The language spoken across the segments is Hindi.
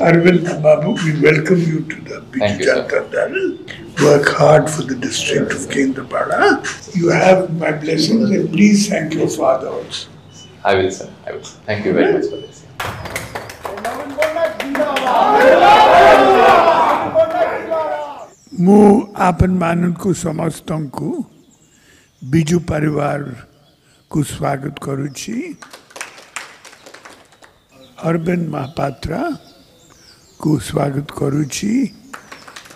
Arvind Babu, we welcome you to the Biju Dal. Work hard for the district of Kendrapada. You have my blessings and please thank your father also. I will, sir. I will. Thank you very much for this. હું आपन मानन को समस्तों को बीजू परिवार को स्वागत करूँ अरविंद महापात्रा ମହାପାତ୍ରକୁ ସ୍ୱାଗତ କରୁଛି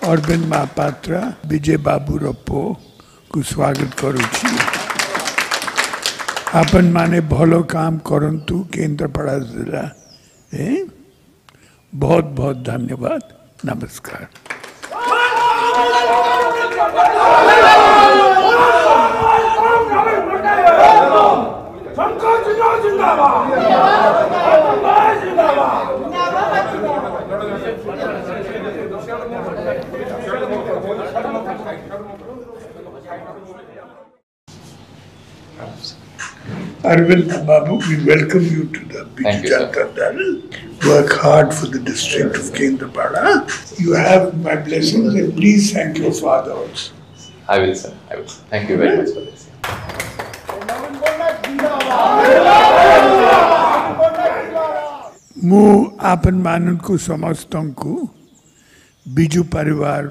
ଅରବିନ୍ଦ ମହାପାତ୍ର ବିଜୟ ବାବୁର ପୁଅକୁ ସ୍ୱାଗତ କରୁଛି ଆପଣମାନେ ଭଲ କାମ କରନ୍ତୁ କେନ୍ଦ୍ରାପଡ଼ା ଜିଲ୍ଲାରେ ବହୁତ ବହୁତ ଧନ୍ୟବାଦ ନମସ୍କାର Arvind Babu, we welcome you to the Biju Dal. Work hard for the district of Kendrapada. You have my blessings and please thank your father also. I will, sir. I will. Thank you very much for this. હું आपन मानन को समस्तों को बीजू परिवार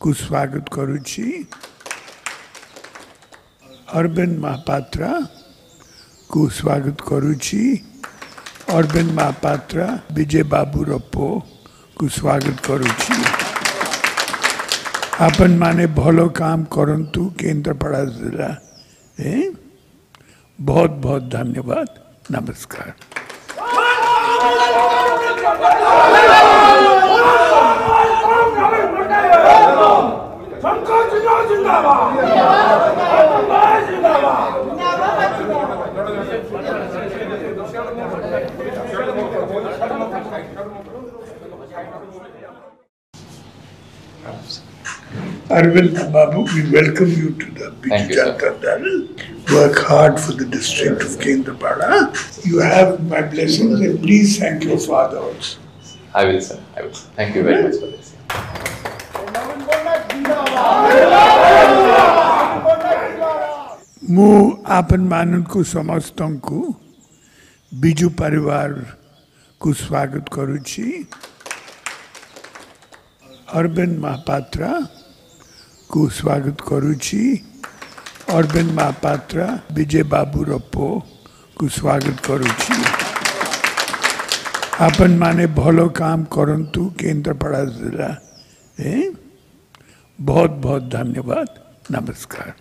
को स्वागत करूँ अरविंद महापात्रा ମହାପାତ୍ରକୁ ସ୍ୱାଗତ କରୁଛି ଅରବିନ୍ଦ ମହାପାତ୍ର ବିଜୟ ବାବୁର ପୁଅକୁ ସ୍ୱାଗତ କରୁଛି ଆପଣମାନେ ଭଲ କାମ କରନ୍ତୁ କେନ୍ଦ୍ରାପଡ଼ା ଜିଲ୍ଲାରେ ବହୁତ ବହୁତ ଧନ୍ୟବାଦ ନମସ୍କାର Arvind Babu, we welcome you to the Thank Biju you, sir. Janata Dal. Work hard for the district of Kendrapada. You have my blessings and please thank your father also. I will, sir. I will. Thank you very much for this. ମୁଁ ଆପଣମାନଙ୍କୁ ସମସ୍ତଙ୍କୁ ବିଜୁ ପରିବାରକୁ ସ୍ୱାଗତ କରୁଛି अरविंद महापात्रा को स्वागत करुचि अरविंद महापात्रा विजय बाबू रपो को स्वागत करुचि आपन माने भलो काम करंतु केंद्रपड़ा जिला ए बहुत बहुत धन्यवाद नमस्कार